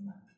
Amen.